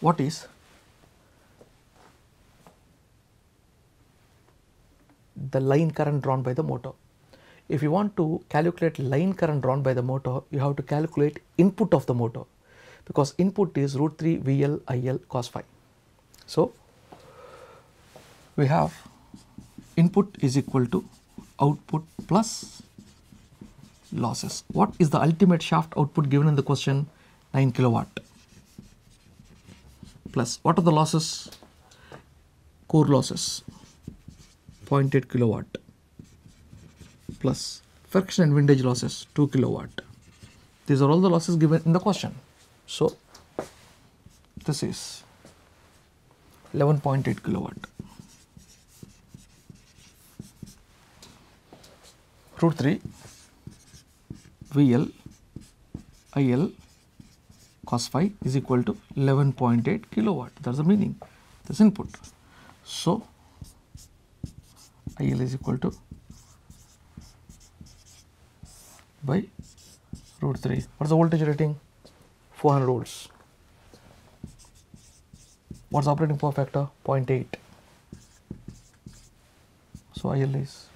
what is the line current drawn by the motor. If you want to calculate line current drawn by the motor, you have to calculate input of the motor because input is root 3 VL IL cos phi. So, we have input is equal to output plus losses. What is the ultimate shaft output given in the question? 9 kilowatt plus what are the losses? Core losses 0.8 kilowatt plus friction and windage losses 2 kilowatt. These are all the losses given in the question. So, this is 11.8 kilowatt. Root 3 VL IL cos phi is equal to 11.8 kilowatt. That is the meaning, this input. So, IL is equal to by root 3. What is the voltage rating? 400 volts. What is the operating power factor? 0.8. So, IL is